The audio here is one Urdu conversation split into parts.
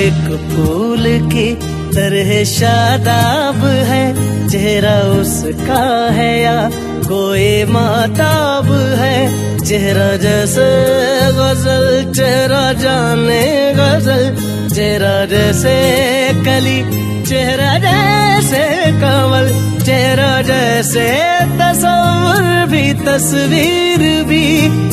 ایک پھول کی طرح شاداب ہے، چہرہ اس کا ہے یا کوئی ماتاب ہے؟ چہرہ جیسے غزل، چہرہ جانے غزل، چہرہ جیسے کلی چہرہ جیسے کمل، چہرہ جیسے تصور بھی، تصویر بھی،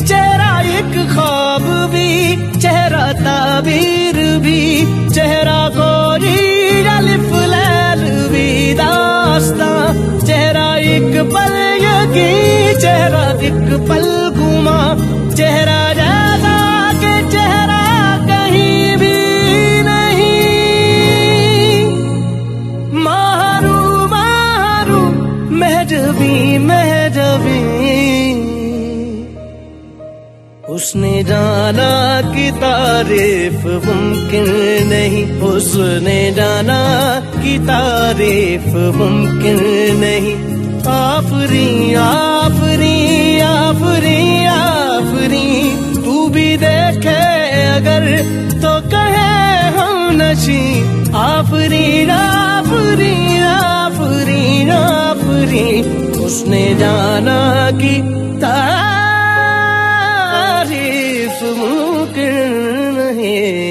چہرہ ایک خواب بھی، چہرہ تعبیر بھی، چہرہ گوری الف لیل بھی داستان چہرہ ایک پل یقین، چہرہ ایک پل گما چہرہ مہجبی مہجبی اس نے جانا کی تعریف ممکن نہیں۔ اس نے جانا کی تعریف ممکن نہیں۔ آفری آفری آفری آفری، تو بھی دیکھے اگر تو کہے ہم نشی آفری آفری آفری۔ اس نے جانا کی تعریف ممکن نہیں۔